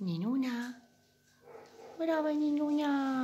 Ninuna. Brava, Ninuna.